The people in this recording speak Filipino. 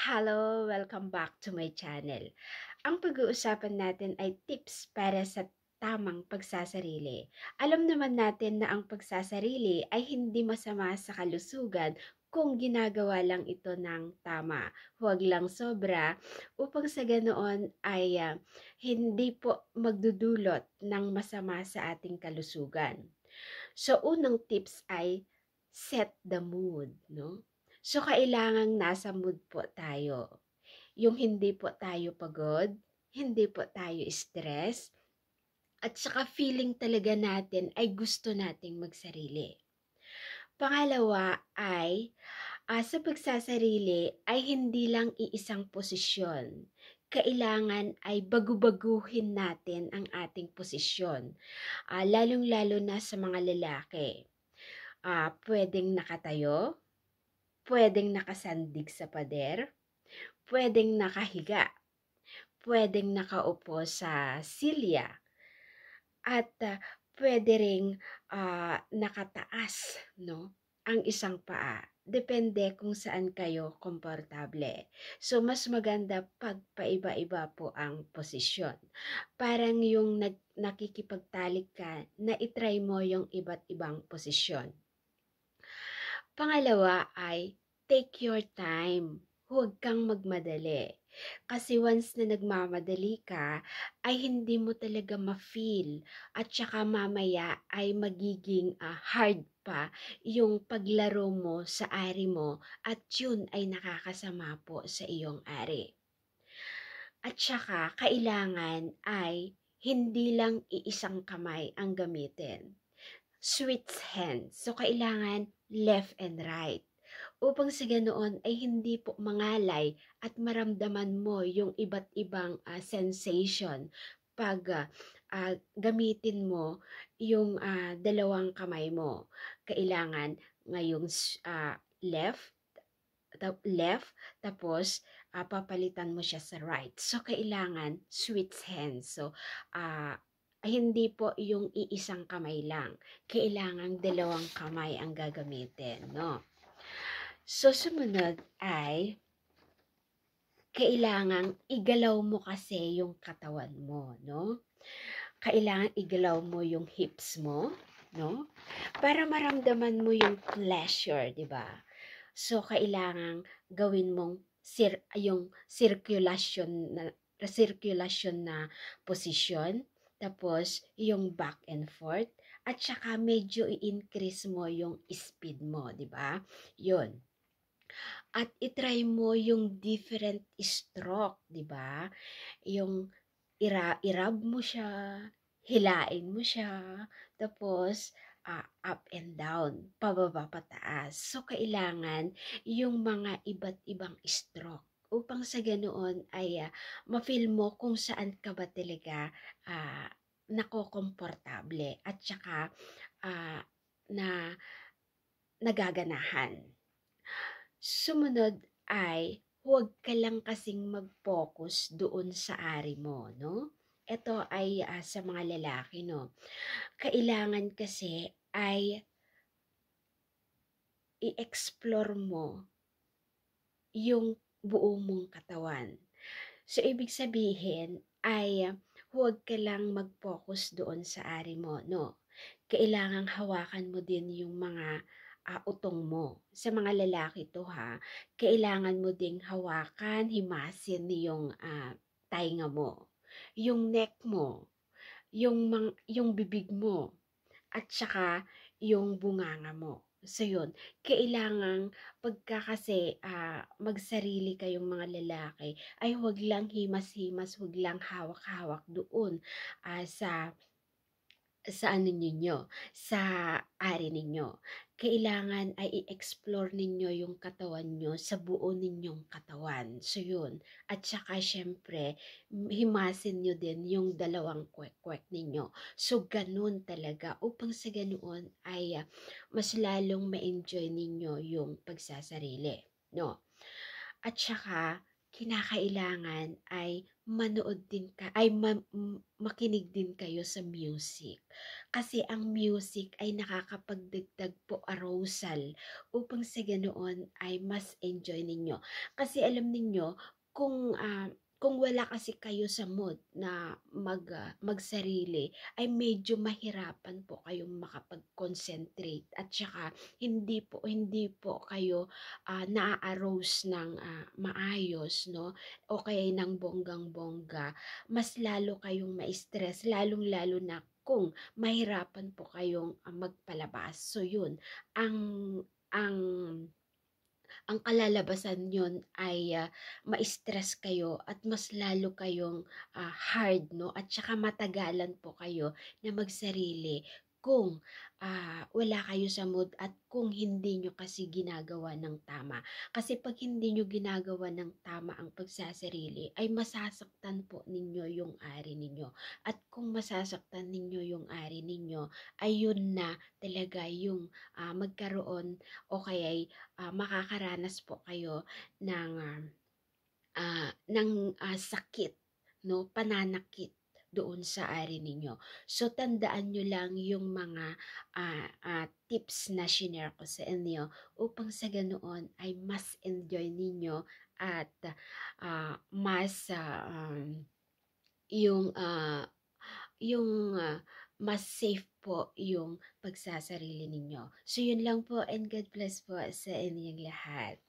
Hello! Welcome back to my channel. Ang pag-uusapan natin ay tips para sa tamang pagsasarili. Alam naman natin na ang pagsasarili ay hindi masama sa kalusugan kung ginagawa lang ito ng tama. Huwag lang sobra upang sa ganoon ay uh, hindi po magdudulot ng masama sa ating kalusugan. So, unang tips ay set the mood, no? So, kailangang nasa mood po tayo. Yung hindi po tayo pagod, hindi po tayo stress, at saka feeling talaga natin ay gusto nating magsarili. Pangalawa ay, uh, sa pagsasarili ay hindi lang iisang posisyon. Kailangan ay bagu-baguhin natin ang ating posisyon. Uh, lalong-lalo na sa mga lalaki. Uh, pwedeng nakatayo, pwedeng nakasandig sa pader, pwedeng nakahiga, pwedeng nakaupo sa silya, at uh, pwede ring uh, nakataas no ang isang paa. Depende kung saan kayo komportable. So, mas maganda pag paiba-iba po ang posisyon. Parang yung nag, nakikipagtalik ka na itry mo yung iba't ibang posisyon. Pangalawa ay take your time. Huwag kang magmadali. Kasi once na nagmamadali ka, ay hindi mo talaga ma-feel. At saka mamaya ay magiging uh, hard pa yung paglaro mo sa ari mo at yun ay nakakasama po sa iyong ari. At saka kailangan ay hindi lang iisang kamay ang gamitin. Switch hands. So kailangan left and right upang sa ganoon ay hindi po mangalay at maramdaman mo yung iba't ibang uh, sensation pag uh, uh, gamitin mo yung uh, dalawang kamay mo. Kailangan ngayong uh, left, left, tapos uh, papalitan mo siya sa right. So, kailangan switch hands. So, uh, hindi po yung iisang kamay lang. Kailangan dalawang kamay ang gagamitin, no? So, sumunod ay kailangan igalaw mo kasi yung katawan mo, no? Kailangan igalaw mo yung hips mo, no? Para maramdaman mo yung pleasure, di ba? So, kailangan gawin mong sir yung circulation na circulation na position, tapos yung back and forth, at saka medyo i-increase mo yung speed mo, di ba? Yun at itry mo yung different stroke, di ba? Yung ira irab mo siya, hilain mo siya, tapos uh, up and down, pababa pataas. So, kailangan yung mga iba't ibang stroke upang sa ganoon ay uh, ma-feel mo kung saan ka ba talaga uh, nakokomportable at saka uh, na nagaganahan. Sumunod ay huwag ka lang kasing mag-focus doon sa ari mo, no? Ito ay uh, sa mga lalaki, no? Kailangan kasi ay i-explore mo yung buo mong katawan. So, ibig sabihin ay huwag ka lang mag-focus doon sa ari mo, no? Kailangang hawakan mo din yung mga uh, utong mo. Sa mga lalaki to ha, kailangan mo ding hawakan, himasin yung uh, tainga mo, yung neck mo, yung, mang, yung bibig mo, at saka yung bunganga mo. So yun, kailangan pagka kasi uh, magsarili kayong mga lalaki, ay huwag lang himas-himas, huwag lang hawak-hawak doon uh, sa sa ano ninyo, sa ari ninyo. Kailangan ay i-explore ninyo yung katawan nyo sa buo ninyong katawan. So yun. At saka syempre, himasin nyo din yung dalawang kwek-kwek ninyo. So ganun talaga. Upang sa ganoon ay uh, mas lalong ma-enjoy ninyo yung pagsasarili. No? At saka, kinakailangan ay manood din ka ay ma makinig din kayo sa music. Kasi ang music ay nakakapagdagdag po arousal upang sa ganoon ay mas enjoy ninyo. Kasi alam ninyo kung, ah, kung wala kasi kayo sa mood na mag, ah, magsarili ay medyo mahirapan po kayong makapag-concentrate at saka hindi po hindi po kayo, ah, naa-arouse ng, ah, maayos 'no o kaya ng bonggang-bongga. Mas lalo kayong ma-stress lalong-lalo na kung mahirapan po kayong, ah, magpalabas. So yun, ang ang ang kalalabasan niyon ay, ah, ma-stress kayo at mas lalo kayong, ah, hard 'no? At saka matagalan po kayo na magsarili kung, ah, wala kayo sa mood at kung hindi niyo kasi ginagawa ng tama. Kasi 'pag hindi niyo ginagawa ng tama ang pagsasarili ay masasaktan po ninyo yung ari ninyo. At kung masasaktan ninyo yung ari ninyo, ayun na talaga yung, ah, magkaroon o kaya'y, ah, makakaranas po kayo ng, ah, ah, ng, ah, sakit 'no, pananakit doon sa ari ninyo. So tandaan niyo lang yung mga, ah, ah, tips na shinare ko sa inyo upang sa ganoon ay mas enjoy ninyo at, ah, mas, ah, um, yung, ah, yung, ah, mas safe po yung pagsasarili ninyo. So yun lang po and God bless po sa inyong lahat.